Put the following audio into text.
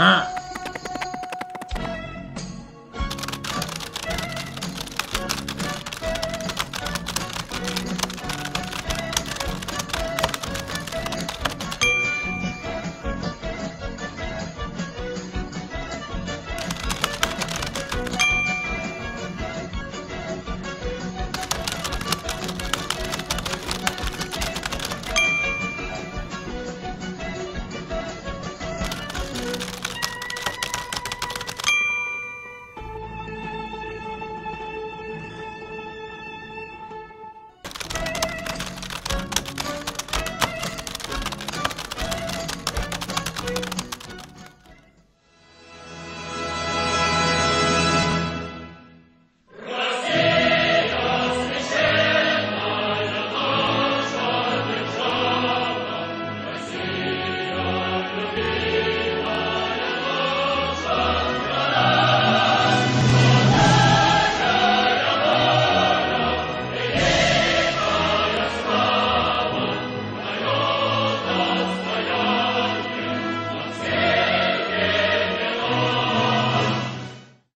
Ah.